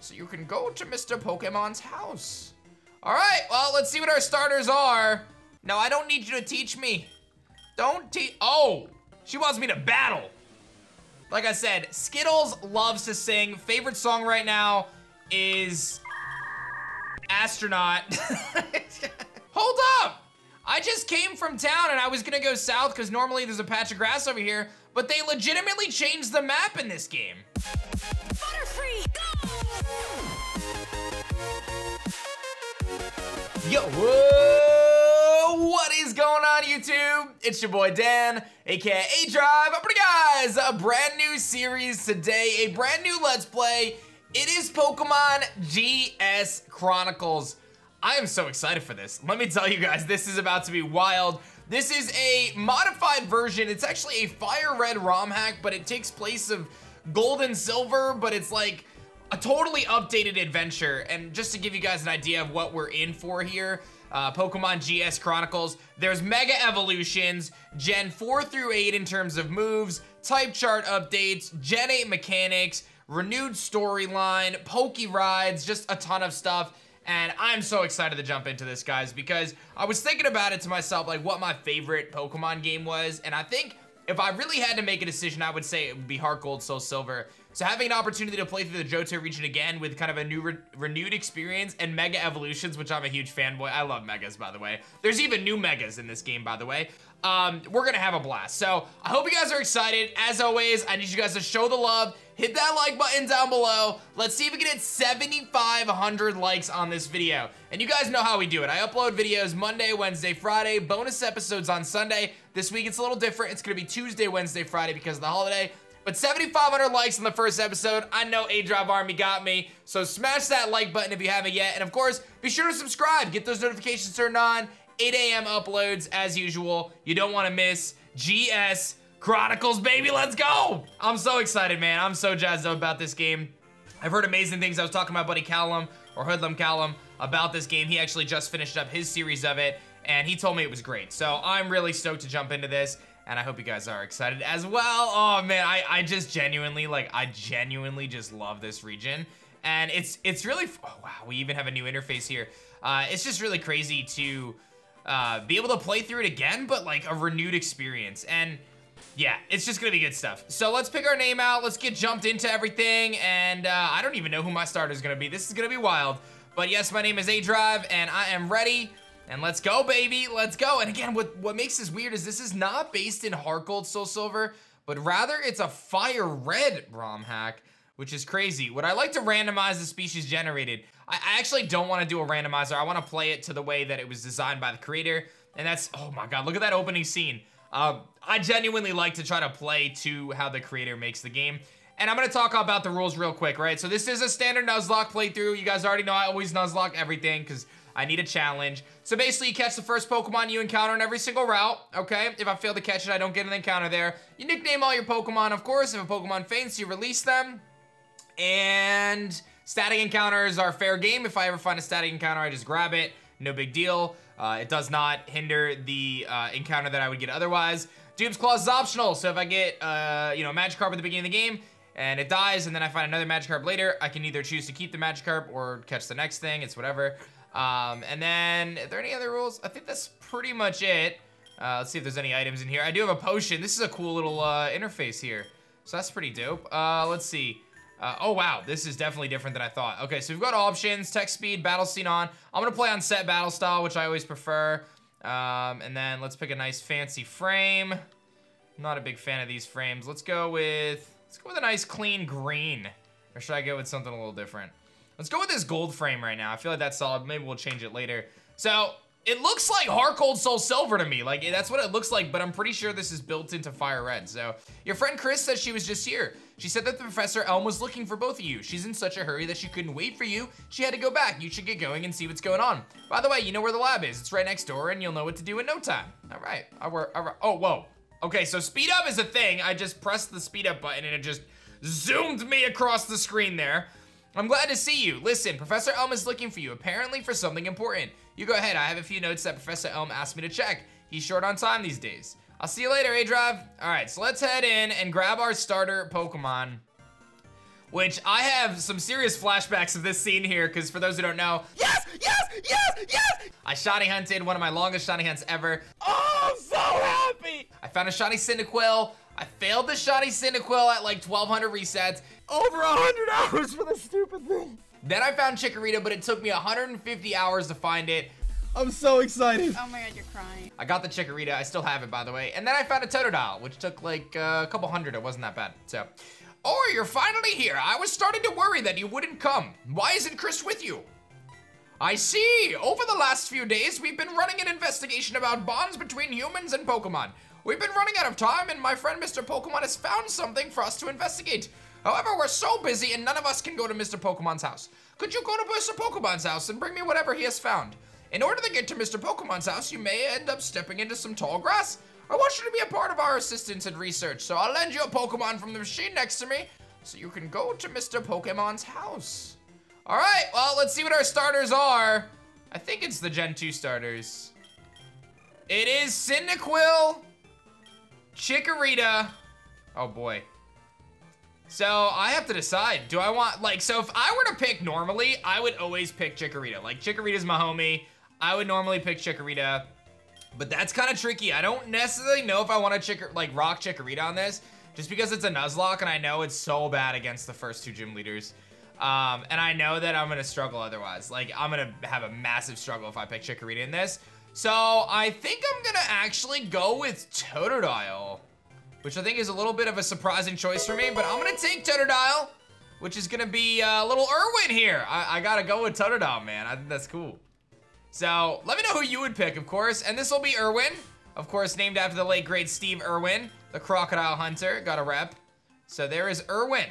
so you can go to Mr. Pokemon's house. All right, well, let's see what our starters are. No, I don't need you to teach me. Don't teach, oh, she wants me to battle. Like I said, Skittles loves to sing. Favorite song right now is Astronaut. Hold up! I just came from town and I was gonna go south because normally there's a patch of grass over here, but they legitimately changed the map in this game. Yo, whoa, what is going on YouTube? It's your boy Dan, aka A-Drive. Up guys, a brand new series today, a brand new Let's Play. It is Pokemon GS Chronicles. I am so excited for this. Let me tell you guys, this is about to be wild. This is a modified version. It's actually a Fire Red ROM hack, but it takes place of Gold and Silver, but it's like a totally updated adventure. And just to give you guys an idea of what we're in for here, uh, Pokemon GS Chronicles, there's Mega Evolutions, Gen 4 through 8 in terms of moves, type chart updates, Gen 8 mechanics, renewed storyline, Poke Rides, just a ton of stuff. And I'm so excited to jump into this, guys, because I was thinking about it to myself, like what my favorite Pokemon game was. And I think if I really had to make a decision, I would say it would be Heart Gold, Soul Silver. So having an opportunity to play through the Johto region again with kind of a new re renewed experience and Mega Evolutions, which I'm a huge fanboy. I love Megas, by the way. There's even new Megas in this game, by the way. Um, we're gonna have a blast. So I hope you guys are excited. As always, I need you guys to show the love. Hit that like button down below. Let's see if we can hit 7,500 likes on this video. And you guys know how we do it. I upload videos Monday, Wednesday, Friday, bonus episodes on Sunday. This week it's a little different. It's gonna be Tuesday, Wednesday, Friday because of the holiday. But 7,500 likes on the first episode. I know A-Drive Army got me. So smash that like button if you haven't yet. And of course, be sure to subscribe. Get those notifications turned on. 8 a.m. uploads as usual. You don't want to miss GS Chronicles, baby. Let's go. I'm so excited, man. I'm so jazzed up about this game. I've heard amazing things. I was talking to my buddy Callum, or Hoodlum Callum, about this game. He actually just finished up his series of it, and he told me it was great. So I'm really stoked to jump into this, and I hope you guys are excited as well. Oh, man, I, I just genuinely, like, I genuinely just love this region. And it's it's really, oh, wow, we even have a new interface here. Uh, it's just really crazy to uh, be able to play through it again, but like a renewed experience. And yeah, it's just gonna be good stuff. So let's pick our name out. Let's get jumped into everything. And uh, I don't even know who my starter is gonna be. This is gonna be wild. But yes, my name is A-Drive and I am ready. And let's go, baby. Let's go. And again, what, what makes this weird is this is not based in Heart Gold Soul Silver, but rather it's a Fire Red ROM hack, which is crazy. Would I like to randomize the species generated? I, I actually don't want to do a randomizer. I want to play it to the way that it was designed by the creator. And that's, oh my god, look at that opening scene. Um, I genuinely like to try to play to how the creator makes the game. And I'm gonna talk about the rules real quick, right? So this is a standard Nuzlocke playthrough. You guys already know I always Nuzlocke everything because I need a challenge. So basically, you catch the first Pokemon you encounter in every single route, okay? If I fail to catch it, I don't get an encounter there. You nickname all your Pokemon, of course. If a Pokemon faints, you release them. And static encounters are fair game. If I ever find a static encounter, I just grab it. No big deal. Uh, it does not hinder the uh, encounter that I would get otherwise. Dupes Clause is optional, so if I get, uh, you know, Magikarp at the beginning of the game, and it dies, and then I find another Magikarp later, I can either choose to keep the Magikarp or catch the next thing, it's whatever. Um, and then, are there any other rules? I think that's pretty much it. Uh, let's see if there's any items in here. I do have a potion. This is a cool little uh, interface here. So that's pretty dope. Uh, let's see. Uh, oh, wow. This is definitely different than I thought. Okay, so we've got options, text speed, battle scene on. I'm going to play on set battle style, which I always prefer. Um, and then let's pick a nice fancy frame. Not a big fan of these frames. Let's go with, let's go with a nice clean green. Or should I go with something a little different? Let's go with this gold frame right now. I feel like that's solid. Maybe we'll change it later. So, it looks like Heart Gold Soul Silver to me. Like, that's what it looks like, but I'm pretty sure this is built into Fire Red. So, your friend Chris says she was just here. She said that the Professor Elm was looking for both of you. She's in such a hurry that she couldn't wait for you. She had to go back. You should get going and see what's going on. By the way, you know where the lab is. It's right next door, and you'll know what to do in no time. All right. All right. All right. Oh, whoa. Okay, so speed up is a thing. I just pressed the speed up button, and it just zoomed me across the screen there. I'm glad to see you. Listen, Professor Elm is looking for you, apparently for something important. You go ahead, I have a few notes that Professor Elm asked me to check. He's short on time these days. I'll see you later, A-Drive. All right, so let's head in and grab our starter Pokemon. which I have some serious flashbacks of this scene here, because for those who don't know, Yes! Yes! Yes! Yes! I shiny hunted, one of my longest shiny hunts ever. Oh, I'm so happy! I found a shiny Cyndaquil. I failed the shiny Cyndaquil at like 1200 resets. Over a hundred hours for the stupid thing. Then I found Chikorita, but it took me 150 hours to find it. I'm so excited. Oh my god, you're crying. I got the Chikorita. I still have it, by the way. And then I found a Totodile, which took like uh, a couple hundred. It wasn't that bad. So, oh, you're finally here. I was starting to worry that you wouldn't come. Why isn't Chris with you? I see. Over the last few days, we've been running an investigation about bonds between humans and Pokemon. We've been running out of time, and my friend Mr. Pokemon has found something for us to investigate. However, we're so busy and none of us can go to Mr. Pokemon's house. Could you go to Mr. Pokemon's house and bring me whatever he has found? In order to get to Mr. Pokemon's house, you may end up stepping into some tall grass. I want you to be a part of our assistance and research, so I'll lend you a Pokemon from the machine next to me so you can go to Mr. Pokemon's house. All right, well, let's see what our starters are. I think it's the Gen 2 starters. It is Cyndaquil, Chikorita. Oh boy. So I have to decide. Do I want like so if I were to pick normally, I would always pick Chikorita. Like Chikorita's my homie. I would normally pick Chikorita. But that's kind of tricky. I don't necessarily know if I want to like rock Chikorita on this, just because it's a Nuzlocke and I know it's so bad against the first two gym leaders. Um, and I know that I'm gonna struggle otherwise. Like I'm gonna have a massive struggle if I pick Chikorita in this. So I think I'm gonna actually go with Totodile, which I think is a little bit of a surprising choice for me. But I'm gonna take Totodile, which is gonna be a little Irwin here. I, I gotta go with Totodile, man. I think that's cool. So let me know who you would pick, of course. And this will be Irwin, of course, named after the late great Steve Irwin, the crocodile hunter. Got a rep. So there is Irwin.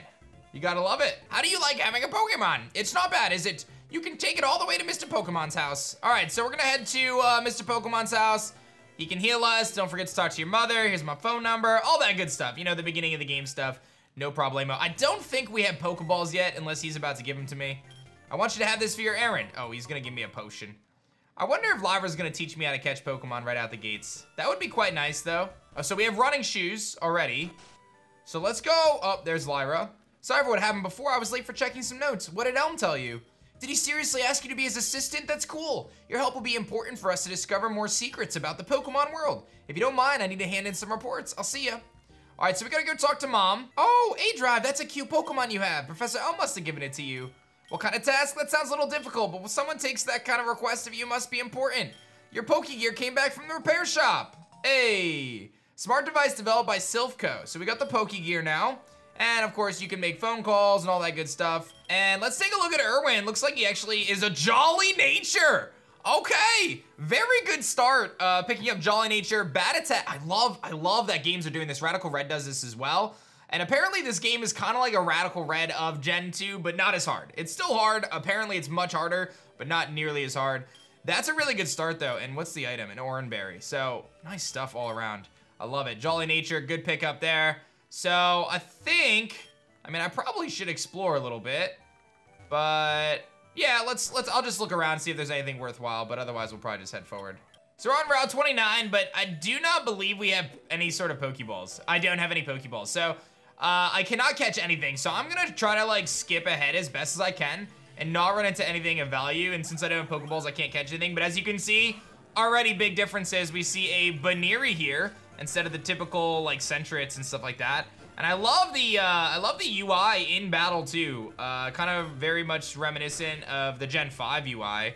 You gotta love it. How do you like having a Pokemon? It's not bad, is it? You can take it all the way to Mr. Pokemon's house. All right, so we're gonna head to uh, Mr. Pokemon's house. He can heal us. Don't forget to talk to your mother. Here's my phone number. All that good stuff. You know, the beginning of the game stuff. No problemo. I don't think we have Pokeballs yet, unless he's about to give them to me. I want you to have this for your errand. Oh, he's gonna give me a potion. I wonder if Lyra's gonna teach me how to catch Pokemon right out the gates. That would be quite nice, though. Oh, so we have running shoes already. So let's go. Oh, there's Lyra. Sorry for what happened before. I was late for checking some notes. What did Elm tell you? Did he seriously ask you to be his assistant? That's cool. Your help will be important for us to discover more secrets about the Pokemon world. If you don't mind, I need to hand in some reports. I'll see ya. All right, so we gotta go talk to Mom. Oh, A-Drive, that's a cute Pokemon you have. Professor Elm must have given it to you. What kind of task? That sounds a little difficult, but when someone takes that kind of request of you, must be important. Your Pokegear came back from the repair shop. Hey, smart device developed by Silphco. So we got the Pokegear now. And of course, you can make phone calls and all that good stuff. And let's take a look at Irwin. Looks like he actually is a jolly nature. Okay, very good start. Uh, picking up jolly nature, bad attack. I love, I love that games are doing this. Radical Red does this as well. And apparently this game is kind of like a Radical Red of Gen 2, but not as hard. It's still hard. Apparently it's much harder, but not nearly as hard. That's a really good start though. And what's the item? An Oran Berry. So nice stuff all around. I love it. Jolly Nature, good pickup there. So I think, I mean, I probably should explore a little bit, but yeah, let's, let's, I'll just look around, see if there's anything worthwhile, but otherwise we'll probably just head forward. So we're on Route 29, but I do not believe we have any sort of Pokeballs. I don't have any Pokeballs, so uh, I cannot catch anything. So I'm gonna try to like skip ahead as best as I can and not run into anything of value. And since I don't have Pokeballs, I can't catch anything. But as you can see, already big differences. We see a Buneary here instead of the typical like Sentrets and stuff like that. And I love the uh, I love the UI in battle too. Uh, kind of very much reminiscent of the Gen 5 UI.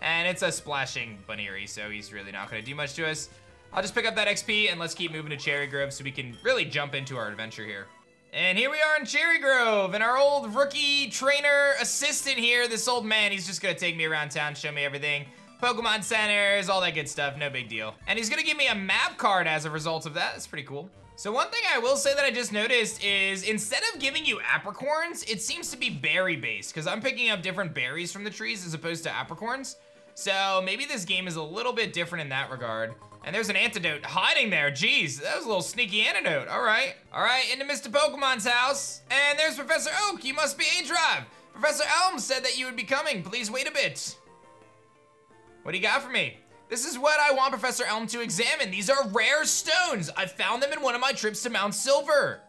And it's a splashing Buneary, so he's really not gonna do much to us. I'll just pick up that XP and let's keep moving to Cherry Grove so we can really jump into our adventure here. And here we are in Cherry Grove, and our old rookie trainer assistant here, this old man, he's just gonna take me around town, show me everything. Pokemon centers, all that good stuff, no big deal. And he's gonna give me a map card as a result of that, that's pretty cool. So one thing I will say that I just noticed is instead of giving you apricorns, it seems to be berry based because I'm picking up different berries from the trees as opposed to apricorns. So maybe this game is a little bit different in that regard. And there's an antidote hiding there. Jeez, that was a little sneaky antidote. All right. All right, into Mr. Pokemon's house. And there's Professor Oak. You must be A-Drive. Professor Elm said that you would be coming. Please wait a bit. What do you got for me? This is what I want Professor Elm to examine. These are rare stones. I found them in one of my trips to Mount Silver.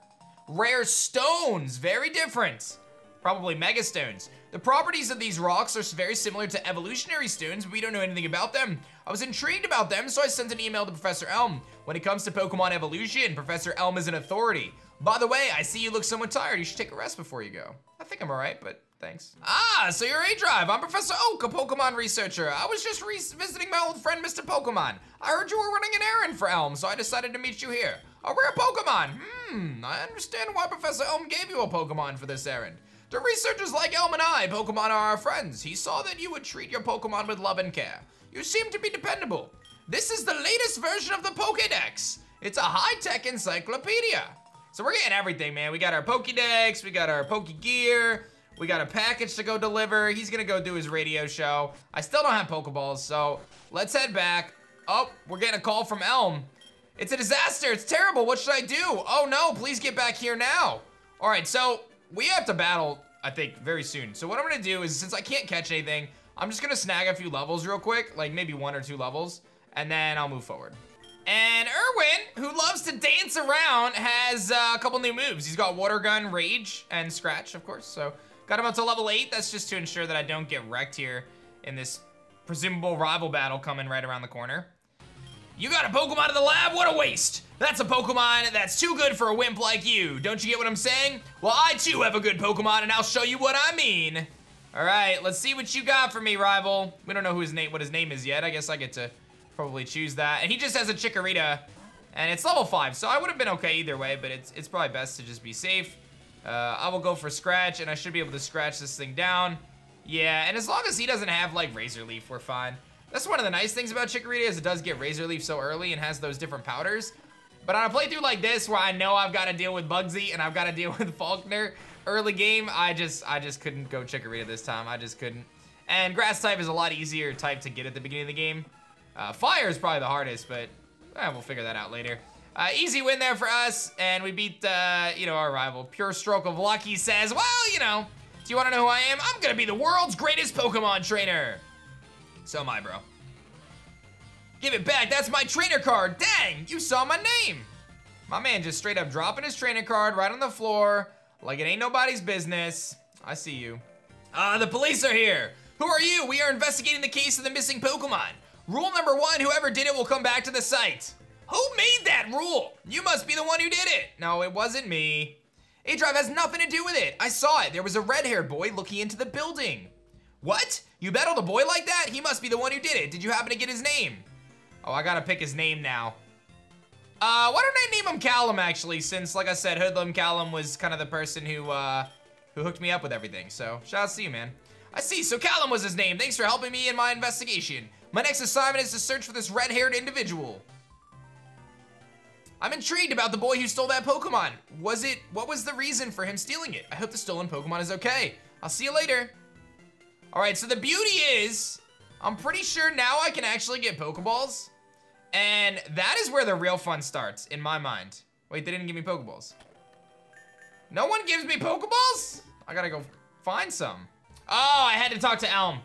Rare stones, very different. Probably mega stones. The properties of these rocks are very similar to evolutionary stones, but we don't know anything about them. I was intrigued about them, so I sent an email to Professor Elm. When it comes to Pokemon evolution, Professor Elm is an authority. By the way, I see you look somewhat tired. You should take a rest before you go. I think I'm alright, but thanks. Ah, so you're A-Drive. I'm Professor Oak, a Pokemon researcher. I was just visiting my old friend, Mr. Pokemon. I heard you were running an errand for Elm, so I decided to meet you here. A rare Pokemon. Hmm, I understand why Professor Elm gave you a Pokemon for this errand. To researchers like Elm and I, Pokemon are our friends. He saw that you would treat your Pokemon with love and care. You seem to be dependable. This is the latest version of the Pokedex. It's a high-tech encyclopedia. So we're getting everything, man. We got our Pokedex, we got our Pokegear, we got a package to go deliver. He's gonna go do his radio show. I still don't have Pokeballs, so let's head back. Oh, we're getting a call from Elm. It's a disaster, it's terrible, what should I do? Oh no, please get back here now. All right, so we have to battle, I think, very soon. So what I'm gonna do is, since I can't catch anything, I'm just gonna snag a few levels real quick, like maybe one or two levels, and then I'll move forward. And Irwin, who loves to dance around, has uh, a couple new moves. He's got Water Gun, Rage, and Scratch, of course. So got him up to level 8. That's just to ensure that I don't get wrecked here in this presumable rival battle coming right around the corner. You got a Pokemon in the lab? What a waste! That's a Pokemon that's too good for a wimp like you. Don't you get what I'm saying? Well, I too have a good Pokemon, and I'll show you what I mean. All right, let's see what you got for me, rival. We don't know who his name, what his name is yet. I guess I get to probably choose that. And he just has a Chikorita, and it's level five, so I would have been okay either way, but it's it's probably best to just be safe. Uh, I will go for Scratch, and I should be able to scratch this thing down. Yeah, and as long as he doesn't have, like, Razor Leaf, we're fine. That's one of the nice things about Chikorita is it does get Razor Leaf so early and has those different powders. But on a playthrough like this where I know I've got to deal with Bugsy and I've got to deal with Falkner early game, I just I just couldn't go Chikorita this time. I just couldn't. And Grass type is a lot easier type to get at the beginning of the game. Uh, fire is probably the hardest, but eh, we'll figure that out later. Uh, easy win there for us, and we beat, uh, you know, our rival. Pure stroke of luck, he says. Well, you know, do you want to know who I am? I'm gonna be the world's greatest Pokemon trainer. So am I, bro. Give it back, that's my trainer card. Dang, you saw my name. My man just straight up dropping his trainer card right on the floor like it ain't nobody's business. I see you. Uh, the police are here. Who are you? We are investigating the case of the missing Pokemon. Rule number one, whoever did it will come back to the site. Who made that rule? You must be the one who did it. No, it wasn't me. A-Drive has nothing to do with it. I saw it. There was a red-haired boy looking into the building. What? You battled a boy like that? He must be the one who did it. Did you happen to get his name? Oh, I gotta pick his name now. Uh, why don't I name him Callum, actually, since, like I said, Hoodlum Callum was kind of the person who, uh, who hooked me up with everything. So, shout out to you, man. I see, so Callum was his name. Thanks for helping me in my investigation. My next assignment is to search for this red-haired individual. I'm intrigued about the boy who stole that Pokemon. Was it, what was the reason for him stealing it? I hope the stolen Pokemon is okay. I'll see you later. All right, so the beauty is, I'm pretty sure now I can actually get Pokeballs. And that is where the real fun starts, in my mind. Wait, they didn't give me Pokeballs. No one gives me Pokeballs? I gotta go find some. Oh, I had to talk to Elm.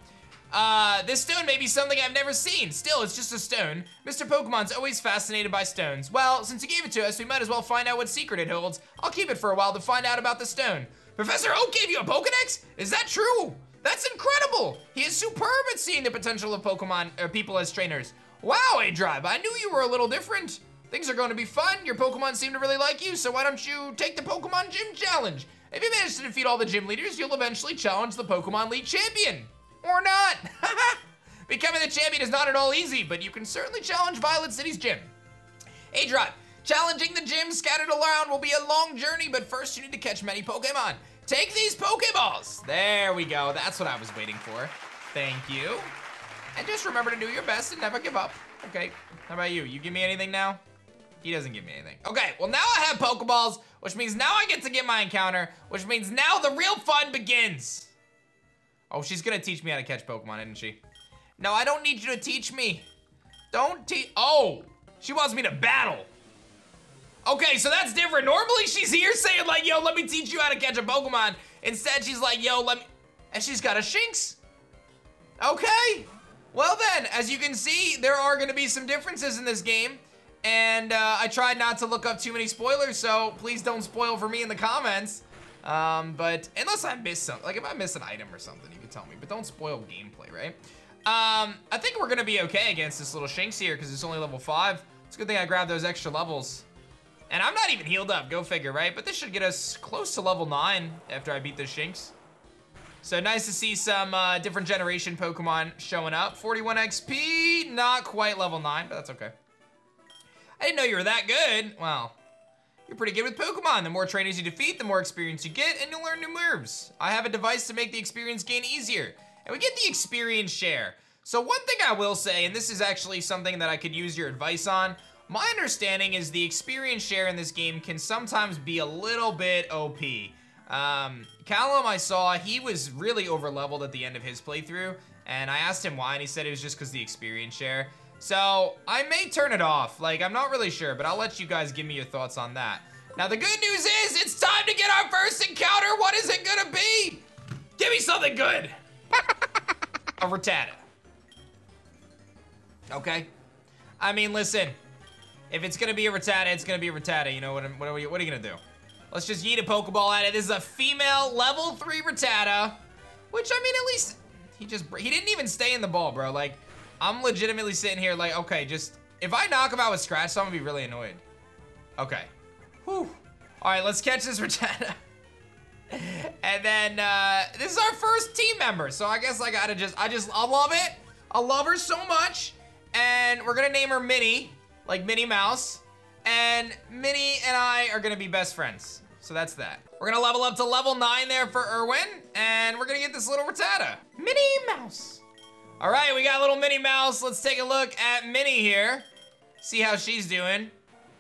Uh, this stone may be something I've never seen. Still, it's just a stone. Mr. Pokemon's always fascinated by stones. Well, since he gave it to us, we might as well find out what secret it holds. I'll keep it for a while to find out about the stone. Professor Oak gave you a Pokedex? Is that true? That's incredible! He is superb at seeing the potential of Pokemon, or people as trainers. Wow, A-Drive, I knew you were a little different. Things are going to be fun. Your Pokemon seem to really like you, so why don't you take the Pokemon Gym Challenge? If you manage to defeat all the gym leaders, you'll eventually challenge the Pokemon League champion. Or not. Becoming the champion is not at all easy, but you can certainly challenge Violet City's gym. A-Drive, challenging the gym scattered around will be a long journey, but first you need to catch many Pokemon. Take these Pokeballs. There we go. That's what I was waiting for. Thank you. And just remember to do your best and never give up. Okay, how about you? You give me anything now? He doesn't give me anything. Okay, well now I have Pokeballs, which means now I get to get my encounter, which means now the real fun begins. Oh, she's gonna teach me how to catch Pokemon, isn't she? No, I don't need you to teach me. Don't teach, oh, she wants me to battle. Okay, so that's different. Normally she's here saying like, yo, let me teach you how to catch a Pokemon. Instead, she's like, yo, let me, and she's got a Shinx. Okay. Well then, as you can see, there are gonna be some differences in this game. And uh, I tried not to look up too many spoilers, so please don't spoil for me in the comments. Um, but unless I miss something, like if I miss an item or something, tell me. But don't spoil gameplay, right? Um, I think we're gonna be okay against this little Shinx here because it's only level five. It's a good thing I grabbed those extra levels. And I'm not even healed up, go figure, right? But this should get us close to level nine after I beat the Shinx. So nice to see some uh, different generation Pokemon showing up. 41 XP, not quite level 9, but that's okay. I didn't know you were that good. Well, you're pretty good with Pokemon. The more trainers you defeat, the more experience you get, and you'll learn new moves. I have a device to make the experience gain easier. And we get the experience share. So one thing I will say, and this is actually something that I could use your advice on, my understanding is the experience share in this game can sometimes be a little bit OP. Um, Callum, I saw, he was really over leveled at the end of his playthrough, and I asked him why, and he said it was just because the experience share. So, I may turn it off. Like, I'm not really sure, but I'll let you guys give me your thoughts on that. Now, the good news is, it's time to get our first encounter. What is it gonna be? Give me something good. A Rattata. Okay. I mean, listen. If it's gonna be a Rattata, it's gonna be a Rattata. You know what? What are, we, what are you gonna do? Let's just yeet a Pokeball at it. This is a female level three Rattata, which I mean, at least he just he didn't even stay in the ball, bro. Like, I'm legitimately sitting here like, okay, just if I knock him out with Scratch, I'm gonna be really annoyed. Okay. Whew. All right, let's catch this Rattata. and then uh, this is our first team member, so I guess I gotta just I just I love it. I love her so much, and we're gonna name her Minnie, like Minnie Mouse. And Minnie and I are gonna be best friends. So that's that. We're gonna level up to level nine there for Irwin, and we're gonna get this little Rattata. Minnie Mouse. All right, we got a little Minnie Mouse. Let's take a look at Minnie here. See how she's doing.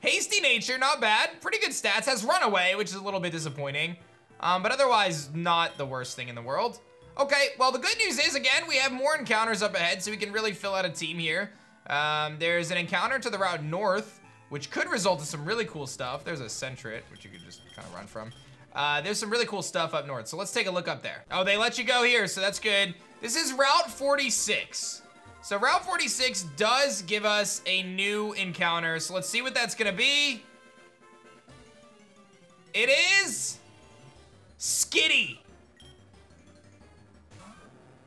Hasty nature, not bad. Pretty good stats. Has runaway, which is a little bit disappointing. Um, but otherwise, not the worst thing in the world. Okay, well, the good news is, again, we have more encounters up ahead, so we can really fill out a team here. Um, there's an encounter to the route north, which could result in some really cool stuff. There's a Sentret, which you could just kind of run from. Uh, there's some really cool stuff up north, so let's take a look up there. Oh, they let you go here, so that's good. This is Route 46. So Route 46 does give us a new encounter, so let's see what that's gonna be. It is Skitty.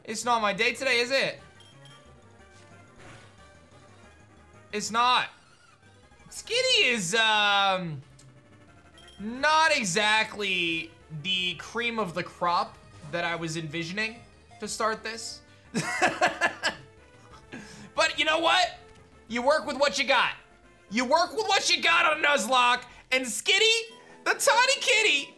It's not my day today, is it? It's not. Skitty is, um, not exactly the cream of the crop that I was envisioning to start this. but you know what? You work with what you got. You work with what you got on Nuzlocke, and Skitty, the tiny kitty,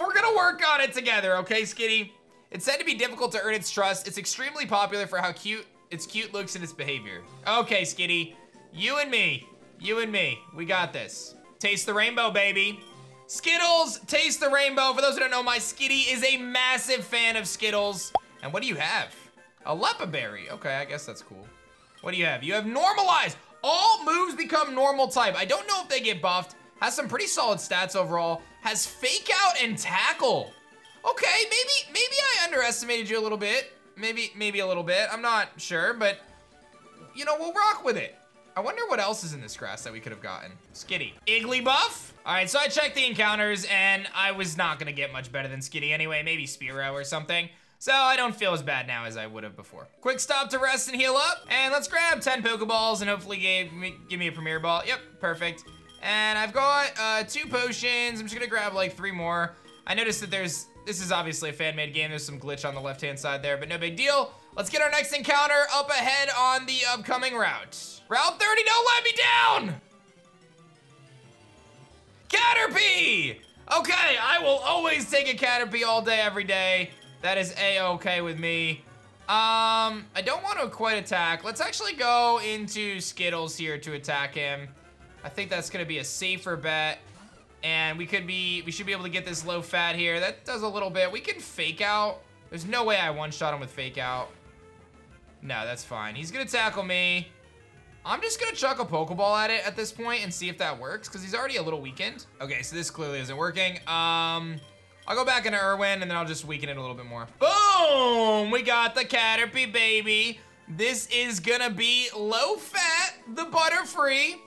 we're gonna work on it together, okay, Skitty? It's said to be difficult to earn its trust. It's extremely popular for how cute its cute looks and its behavior. Okay, Skitty, you and me, you and me, we got this. Taste the rainbow, baby. Skittles, taste the rainbow. For those who don't know, my Skitty is a massive fan of Skittles. And what do you have? A Leppa Berry. Okay, I guess that's cool. What do you have? You have Normalize. All moves become normal type. I don't know if they get buffed. Has some pretty solid stats overall. Has Fake Out and Tackle. Okay, maybe maybe I underestimated you a little bit. Maybe maybe a little bit. I'm not sure, but you know, we'll rock with it. I wonder what else is in this grass that we could have gotten. Skitty. Igglybuff? All right, so I checked the encounters and I was not gonna get much better than Skitty anyway, maybe Spearow or something. So I don't feel as bad now as I would have before. Quick stop to rest and heal up. And let's grab 10 Pokeballs and hopefully give me, give me a Premier Ball. Yep, perfect. And I've got uh, two potions. I'm just gonna grab like three more. I noticed that there's, this is obviously a fan-made game. There's some glitch on the left-hand side there, but no big deal. Let's get our next encounter up ahead on the upcoming route. Route 30, don't let me down! Caterpie! Okay, I will always take a Caterpie all day, every day. That is a-okay with me. Um, I don't want to quite attack. Let's actually go into Skittles here to attack him. I think that's gonna be a safer bet. And we could be, we should be able to get this low fat here. That does a little bit. We can fake out. There's no way I one-shot him with fake out. No, that's fine. He's gonna tackle me. I'm just gonna chuck a Pokeball at it at this point and see if that works, because he's already a little weakened. Okay, so this clearly isn't working. Um, I'll go back into Irwin and then I'll just weaken it a little bit more. Boom! We got the Caterpie, baby. This is gonna be low fat, the butter free,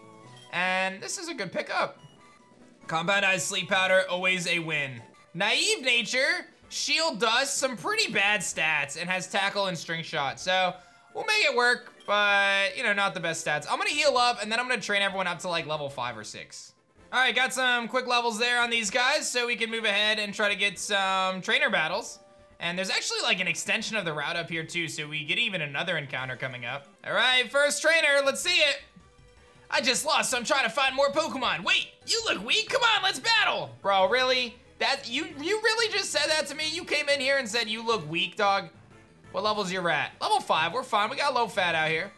and this is a good pickup. Compound Eyes Sleep Powder, always a win. Naive Nature, Shield Dust, some pretty bad stats, and has Tackle and String Shot. So we'll make it work, but, you know, not the best stats. I'm gonna heal up, and then I'm gonna train everyone up to like level five or six. All right, got some quick levels there on these guys, so we can move ahead and try to get some trainer battles. And there's actually like an extension of the route up here too, so we get even another encounter coming up. All right, first trainer, let's see it. I just lost, so I'm trying to find more Pokemon. Wait, you look weak. Come on, let's battle. Bro, really? That you you really just said that to me? You came in here and said you look weak, dog. What level's your rat? Level five, we're fine. We got low fat out here.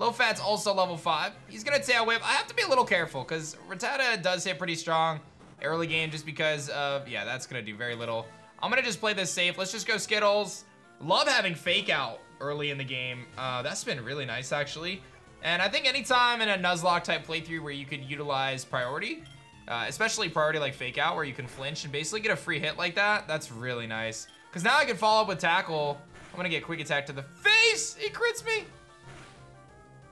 Low fat's also level five. He's gonna tail whip. I have to be a little careful because Rattata does hit pretty strong early game just because of, yeah, that's gonna do very little. I'm gonna just play this safe. Let's just go Skittles. Love having fake out early in the game. Uh, that's been really nice actually. And I think anytime in a Nuzlocke type playthrough where you could utilize priority, uh, especially priority like fake out where you can flinch and basically get a free hit like that, that's really nice. Because now I can follow up with tackle. I'm gonna get quick attack to the face. He crits me.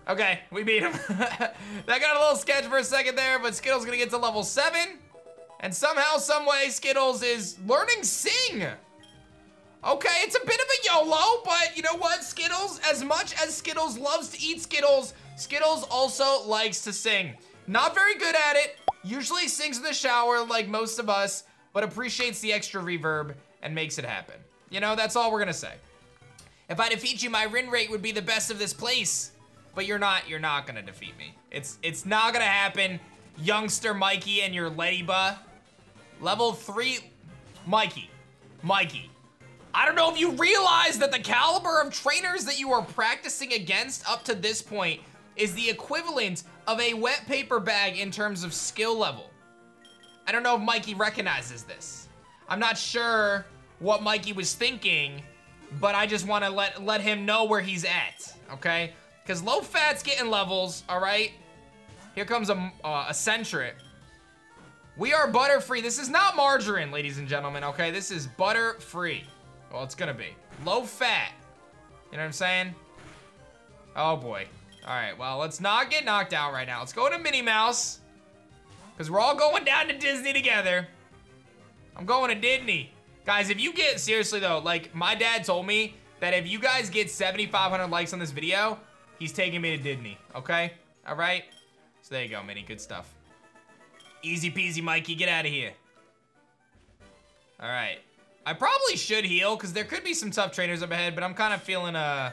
Okay, we beat him. that got a little sketch for a second there, but Skittles gonna get to level seven. And somehow, someway, Skittles is learning Sing. Okay, it's a bit of a YOLO, but you know what, Skittles? As much as Skittles loves to eat Skittles, Skittles also likes to sing. Not very good at it, usually sings in the shower like most of us, but appreciates the extra reverb and makes it happen. You know, that's all we're gonna say. If I defeat you, my win rate would be the best of this place. But you're not, you're not gonna defeat me. It's, it's not gonna happen. Youngster Mikey and your Ledyba. Level three, Mikey, Mikey, I don't know if you realize that the caliber of trainers that you are practicing against up to this point is the equivalent of a wet paper bag in terms of skill level. I don't know if Mikey recognizes this. I'm not sure what Mikey was thinking, but I just want to let let him know where he's at, okay? Because low fat's getting levels, all right? Here comes a, uh, a Sentret. We are butter-free. This is not margarine, ladies and gentlemen, okay? This is butter-free. Well, it's gonna be. Low fat. You know what I'm saying? Oh boy. All right, well, let's not get knocked out right now. Let's go to Minnie Mouse. Because we're all going down to Disney together. I'm going to Disney. Guys, if you get, seriously though, like my dad told me that if you guys get 7,500 likes on this video, he's taking me to Disney, okay? All right? So there you go, Minnie, good stuff. Easy peasy, Mikey, get out of here. All right. I probably should heal because there could be some tough trainers up ahead, but I'm kind of feeling a,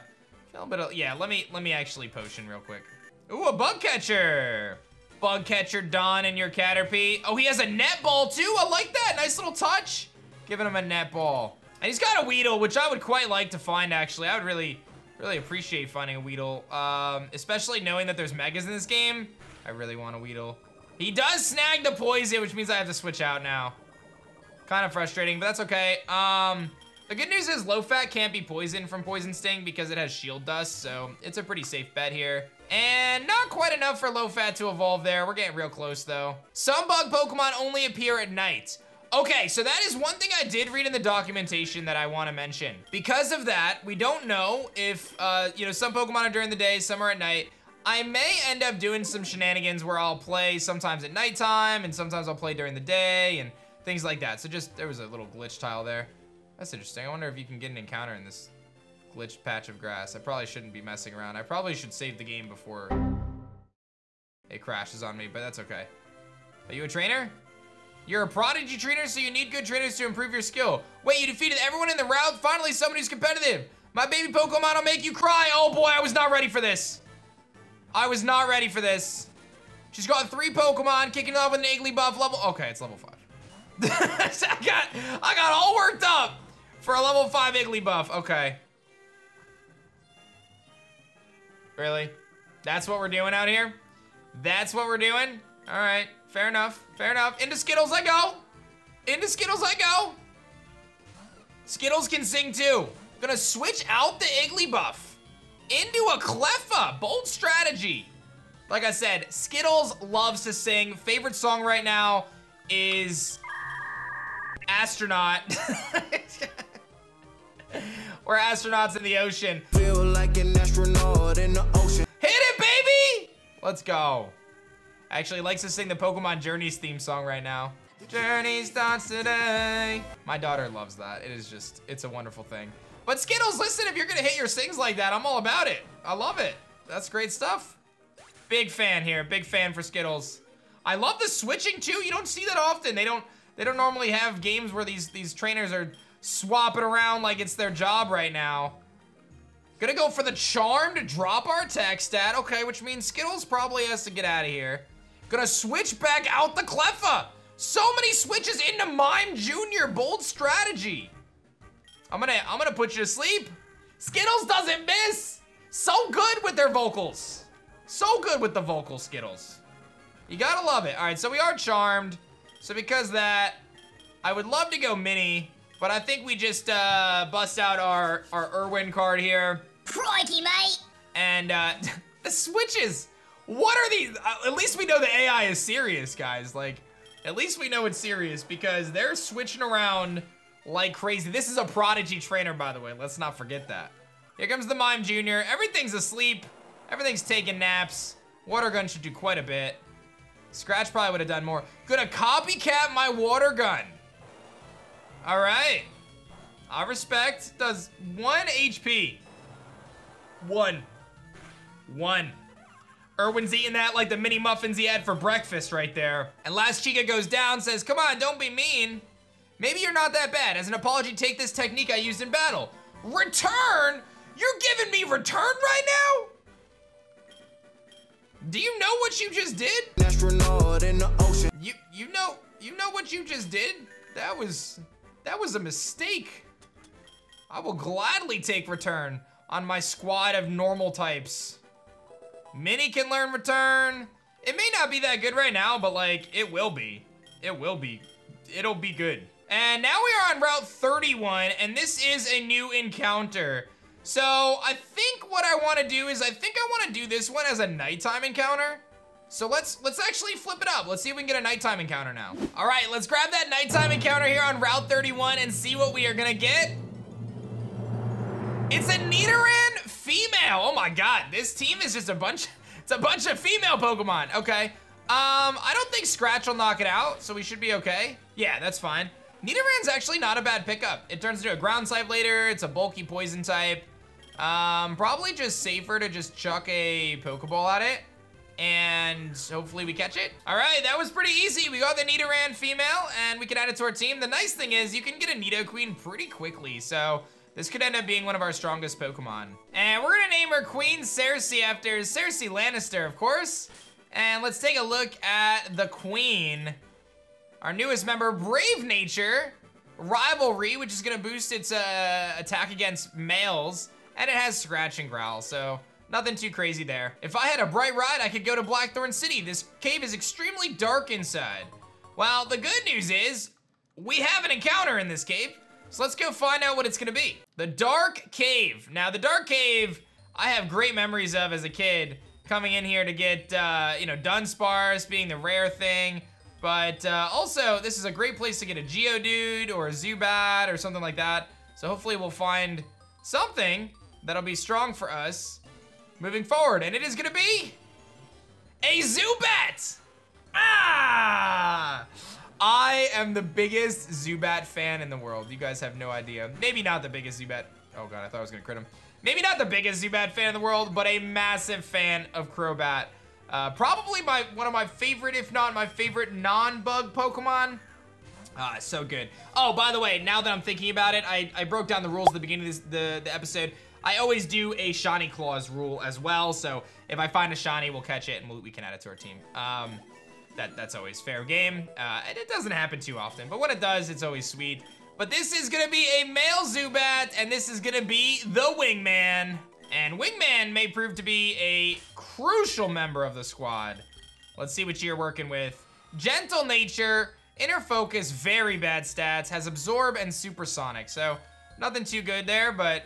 feeling a bit of, yeah, let me, let me actually potion real quick. Ooh, a bug catcher. Bug catcher Don and your Caterpie. Oh, he has a net ball too. I like that. Nice little touch. Giving him a net ball. And he's got a Weedle, which I would quite like to find, actually. I would really, really appreciate finding a Weedle. Um, especially knowing that there's Megas in this game. I really want a Weedle. He does snag the poison, which means I have to switch out now. Kind of frustrating, but that's okay. Um, the good news is low fat can't be poisoned from poison sting because it has shield dust, so it's a pretty safe bet here. And not quite enough for low fat to evolve there. We're getting real close though. Some bug Pokemon only appear at night. Okay, so that is one thing I did read in the documentation that I want to mention. Because of that, we don't know if, uh, you know, some Pokemon are during the day, some are at night. I may end up doing some shenanigans where I'll play sometimes at nighttime and sometimes I'll play during the day and things like that. So just, there was a little glitch tile there. That's interesting. I wonder if you can get an encounter in this glitched patch of grass. I probably shouldn't be messing around. I probably should save the game before it crashes on me, but that's okay. Are you a trainer? You're a prodigy trainer, so you need good trainers to improve your skill. Wait, you defeated everyone in the route? Finally, someone who's competitive. My baby Pokemon will make you cry. Oh boy, I was not ready for this. I was not ready for this. She's got three Pokemon, kicking off with an Igglybuff level. Okay, it's level five. I got, I got all worked up for a level five Igglybuff. Okay. Really? That's what we're doing out here? That's what we're doing? All right, fair enough, fair enough. Into Skittles I go. Into Skittles I go. Skittles can sing too. Gonna switch out the Igglybuff into a Cleffa. Bold strategy. Like I said, Skittles loves to sing. Favorite song right now is Astronaut. We're astronauts in the ocean. Feel like an astronaut in the ocean. Hit it, baby! Let's go. Actually, likes to sing the Pokemon Journeys theme song right now. Journey starts today. My daughter loves that. It is just, it's a wonderful thing. But Skittles, listen, if you're gonna hit your sings like that, I'm all about it. I love it. That's great stuff. Big fan here, big fan for Skittles. I love the switching too. You don't see that often. They don't, they don't normally have games where these, these trainers are swapping around like it's their job right now. Gonna go for the charm to drop our tech stat. Okay, which means Skittles probably has to get out of here. Gonna switch back out the Cleffa. So many switches into Mime Jr. Bold strategy. I'm gonna, I'm gonna put you to sleep. Skittles doesn't miss. So good with their vocals. So good with the vocal Skittles. You gotta love it. All right, so we are charmed. So because that, I would love to go Minnie, but I think we just uh, bust out our, our Irwin card here. Crikey, mate. And uh, the switches. What are these? Uh, at least we know the AI is serious, guys. Like, at least we know it's serious because they're switching around like crazy. This is a Prodigy trainer, by the way. Let's not forget that. Here comes the Mime Jr. Everything's asleep. Everything's taking naps. Water gun should do quite a bit. Scratch probably would have done more. Gonna copycat my water gun. All right. I respect. Does one HP. One. One. Irwin's eating that like the mini muffins he had for breakfast right there. And last Chica goes down, says, come on, don't be mean. Maybe you're not that bad. As an apology, take this technique I used in battle. Return? You're giving me return right now? Do you know what you just did? Astronaut in the ocean. You you know you know what you just did? That was that was a mistake. I will gladly take return on my squad of normal types. Minnie can learn return. It may not be that good right now, but like it will be. It will be. It'll be good. And now we are on Route 31, and this is a new encounter. So I think what I want to do is I think I want to do this one as a nighttime encounter. So let's let's actually flip it up. Let's see if we can get a nighttime encounter now. All right, let's grab that nighttime encounter here on Route 31 and see what we are gonna get. It's a Nidoran female. Oh my god, this team is just a bunch. It's a bunch of female Pokemon. Okay. Um, I don't think Scratch will knock it out, so we should be okay. Yeah, that's fine. Nidoran's actually not a bad pickup. It turns into a ground type later. It's a bulky poison type. Um, probably just safer to just chuck a Pokeball at it. And hopefully we catch it. All right, that was pretty easy. We got the Nidoran female and we can add it to our team. The nice thing is you can get a Nidoqueen pretty quickly. So this could end up being one of our strongest Pokemon. And we're gonna name her Queen Cersei after Cersei Lannister, of course. And let's take a look at the Queen. Our newest member, Brave Nature. Rivalry, which is gonna boost its uh, attack against males. And it has Scratch and Growl, so nothing too crazy there. If I had a bright ride, I could go to Blackthorn City. This cave is extremely dark inside. Well, the good news is, we have an encounter in this cave. So let's go find out what it's gonna be. The Dark Cave. Now, the Dark Cave, I have great memories of as a kid, coming in here to get, uh, you know, Dunsparce being the rare thing. But uh, also, this is a great place to get a Geodude or a Zubat or something like that. So hopefully we'll find something that'll be strong for us moving forward. And it is gonna be a Zubat! Ah! I am the biggest Zubat fan in the world. You guys have no idea. Maybe not the biggest Zubat. Oh god, I thought I was gonna crit him. Maybe not the biggest Zubat fan in the world, but a massive fan of Crobat. Uh, probably my one of my favorite, if not my favorite non-bug Pokemon. Ah, so good. Oh, by the way, now that I'm thinking about it, I, I broke down the rules at the beginning of this, the, the episode. I always do a Shiny Clause rule as well, so if I find a Shiny, we'll catch it and we can add it to our team. Um, that, that's always fair game. Uh, and it doesn't happen too often, but when it does, it's always sweet. But this is gonna be a male Zubat, and this is gonna be the Wingman. And Wingman may prove to be a crucial member of the squad. Let's see what you're working with. Gentle nature, inner focus, very bad stats, has absorb and supersonic. So nothing too good there, but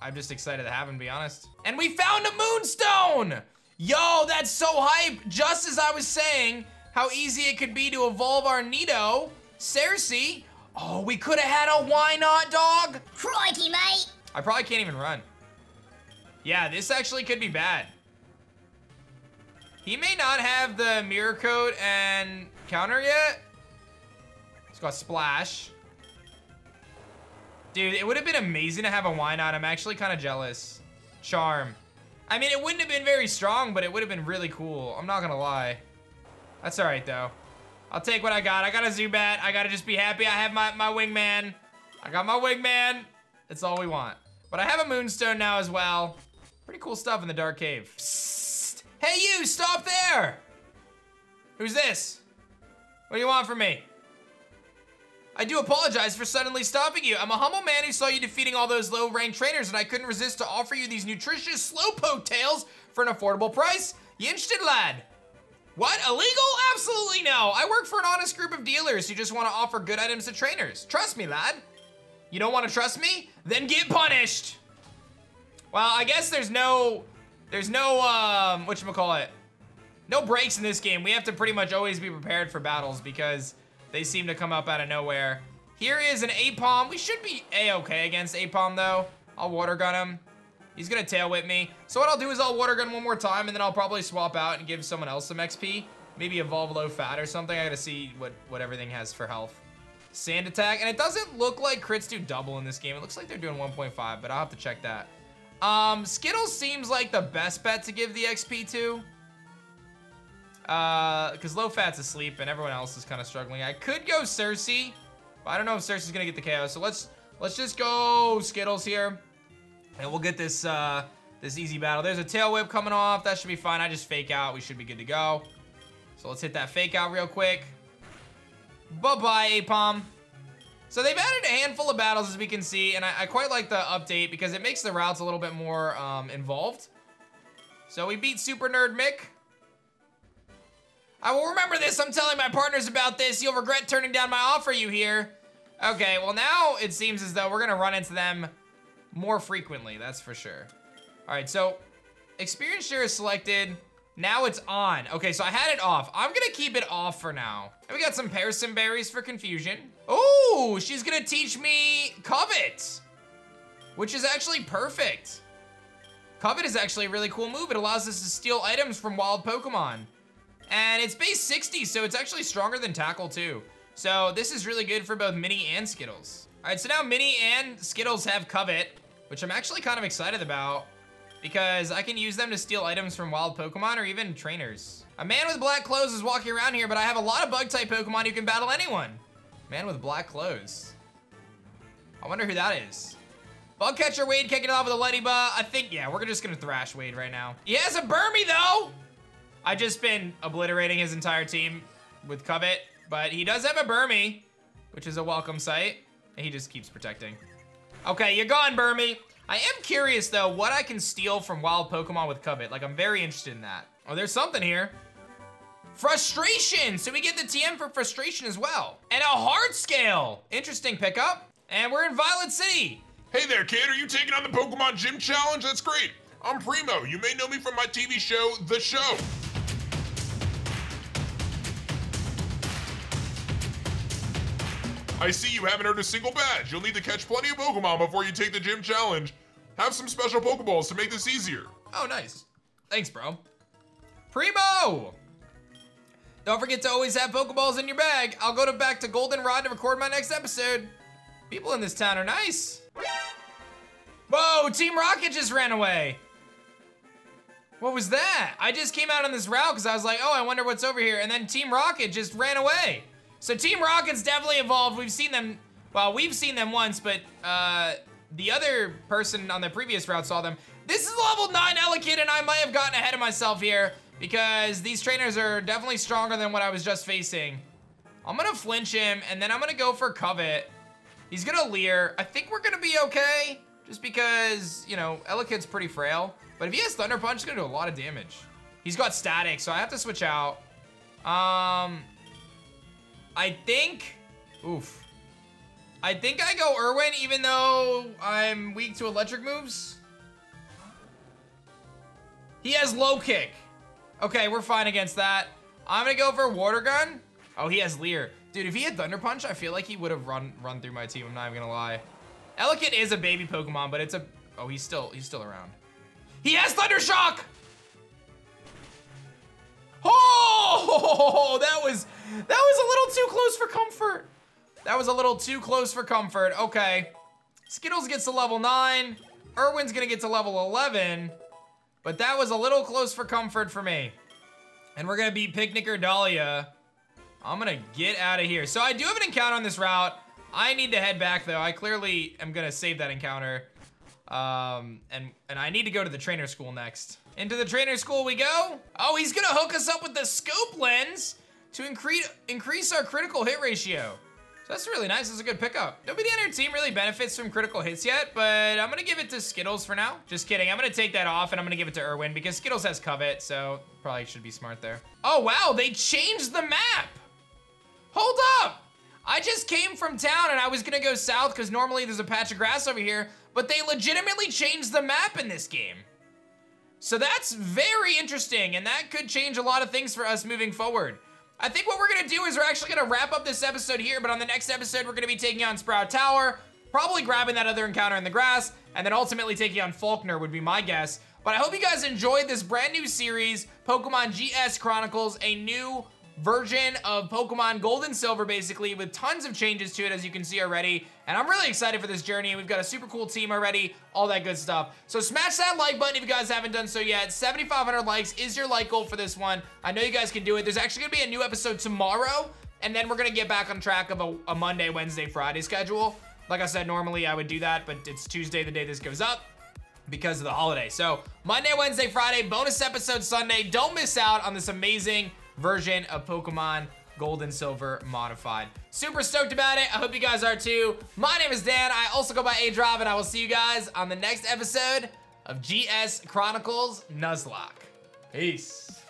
I'm just excited to have him, to be honest. And we found a moonstone! Yo, that's so hype! Just as I was saying, how easy it could be to evolve our Nido, Cersei. Oh, we could have had a why not dog? Crikey, mate. I probably can't even run. Yeah, this actually could be bad. He may not have the mirror coat and counter yet. Let's go Splash. Dude, it would have been amazing to have a Wynaut. I'm actually kind of jealous. Charm. I mean, it wouldn't have been very strong, but it would have been really cool. I'm not gonna lie. That's all right, though. I'll take what I got. I got a Zubat. I gotta just be happy I have my, my wingman. I got my wingman. That's all we want. But I have a Moonstone now as well. Pretty cool stuff in the Dark Cave. Psst. Hey, you, stop there. Who's this? What do you want from me? I do apologize for suddenly stopping you. I'm a humble man who saw you defeating all those low-ranked trainers, and I couldn't resist to offer you these nutritious slowpoke tails for an affordable price. You interested, lad? What, illegal? Absolutely no. I work for an honest group of dealers who just want to offer good items to trainers. Trust me, lad. You don't want to trust me? Then get punished. Well, I guess there's no, there's no, um, whatchamacallit, no breaks in this game. We have to pretty much always be prepared for battles because they seem to come up out of nowhere. Here is an Aipom. We should be A-okay against Aipom though. I'll water gun him. He's gonna tail whip me. So what I'll do is I'll water gun one more time and then I'll probably swap out and give someone else some XP. Maybe evolve low fat or something. I gotta see what, what everything has for health. Sand attack, and it doesn't look like crits do double in this game. It looks like they're doing 1.5, but I'll have to check that. Um, Skittles seems like the best bet to give the XP to. Uh, because low fat's asleep and everyone else is kind of struggling. I could go Cersei, but I don't know if Cersei's gonna get the KO. So let's let's just go Skittles here, and we'll get this uh this easy battle. There's a tail whip coming off. That should be fine. I just fake out. We should be good to go. So let's hit that fake out real quick. Bye-bye, Aipom. So they've added a handful of battles, as we can see, and I, I, quite like the update because it makes the routes a little bit more um, involved. So we beat Super Nerd Mick. I will remember this. I'm telling my partners about this. You'll regret turning down my offer, you hear? Okay, well now it seems as though we're gonna run into them more frequently, that's for sure. All right, so experience share is selected. Now it's on. Okay, so I had it off. I'm gonna keep it off for now. And we got some Persim berries for confusion. Oh, she's gonna teach me Covet, which is actually perfect. Covet is actually a really cool move. It allows us to steal items from wild Pokemon. And it's base 60, so it's actually stronger than Tackle too. So this is really good for both Minnie and Skittles. All right, so now Minnie and Skittles have Covet, which I'm actually kind of excited about because I can use them to steal items from wild Pokemon or even trainers. A man with black clothes is walking around here, but I have a lot of bug-type Pokemon who can battle anyone. Man with black clothes. I wonder who that is. Bug catcher Wade kicking it off with a Letty Ledyba. I think, yeah, we're just gonna thrash Wade right now. He has a Burmy though! I just been obliterating his entire team with Covet, but he does have a Burmy, which is a welcome sight. He just keeps protecting. Okay, you're gone, Burmy. I am curious though, what I can steal from wild Pokemon with Covet. Like, I'm very interested in that. Oh, there's something here. Frustration, so we get the TM for frustration as well. And a hard scale. Interesting pickup. And we're in Violet City. Hey there, kid, are you taking on the Pokemon Gym Challenge? That's great. I'm Primo. You may know me from my TV show, The Show. I see you haven't earned a single badge. You'll need to catch plenty of Pokemon before you take the gym challenge. Have some special Pokeballs to make this easier. Oh, nice. Thanks, bro. Primo! Don't forget to always have Pokeballs in your bag. I'll go to back to Goldenrod to record my next episode. People in this town are nice. Whoa, Team Rocket just ran away. What was that? I just came out on this route because I was like, oh, I wonder what's over here. And then Team Rocket just ran away. So Team Rocket's definitely evolved. We've seen them, well, we've seen them once, but uh, the other person on the previous route saw them. This is level 9 Elekid, and I might have gotten ahead of myself here because these trainers are definitely stronger than what I was just facing. I'm gonna flinch him, and then I'm gonna go for Covet. He's gonna Leer. I think we're gonna be okay, just because, you know, Elekid's pretty frail. But if he has Thunder Punch, it's gonna do a lot of damage. He's got Static, so I have to switch out. Um, I think, oof. I think I go Irwin even though I'm weak to electric moves. He has low kick. Okay, we're fine against that. I'm gonna go for water gun. Oh, he has Leer. Dude, if he had Thunder Punch, I feel like he would have run run through my team. I'm not even gonna lie. Elekid is a baby Pokemon, but it's a, oh, he's still, he's still around. He has Thunder Shock! Oh, that was, that was a little too close for comfort. That was a little too close for comfort. Okay. Skittles gets to level 9. Irwin's gonna get to level 11. But that was a little close for comfort for me. And we're gonna beat Picnicker Dahlia. I'm gonna get out of here. So I do have an encounter on this route. I need to head back though. I clearly am gonna save that encounter. Um, and, and I need to go to the trainer school next. Into the trainer school we go. Oh, he's gonna hook us up with the scope lens to increase increase our critical hit ratio. So that's really nice, That's a good pickup. Nobody on our team really benefits from critical hits yet, but I'm gonna give it to Skittles for now. Just kidding, I'm gonna take that off and I'm gonna give it to Irwin because Skittles has covet, so probably should be smart there. Oh wow, they changed the map. Hold up. I just came from town and I was gonna go south because normally there's a patch of grass over here, but they legitimately changed the map in this game. So that's very interesting and that could change a lot of things for us moving forward. I think what we're gonna do is we're actually gonna wrap up this episode here, but on the next episode, we're gonna be taking on Sprout Tower, probably grabbing that other encounter in the grass, and then ultimately taking on Falkner would be my guess. But I hope you guys enjoyed this brand new series, Pokemon GS Chronicles, a new version of Pokemon Gold and Silver, basically, with tons of changes to it, as you can see already. And I'm really excited for this journey. We've got a super cool team already, all that good stuff. So smash that like button if you guys haven't done so yet. 7,500 likes is your like goal for this one. I know you guys can do it. There's actually gonna be a new episode tomorrow, and then we're gonna get back on track of a, a Monday, Wednesday, Friday schedule. Like I said, normally I would do that, but it's Tuesday the day this goes up because of the holiday. So Monday, Wednesday, Friday, bonus episode Sunday. Don't miss out on this amazing version of Pokemon Gold and Silver Modified. Super stoked about it. I hope you guys are too. My name is Dan. I also go by aDrive, and I will see you guys on the next episode of GS Chronicles Nuzlocke. Peace.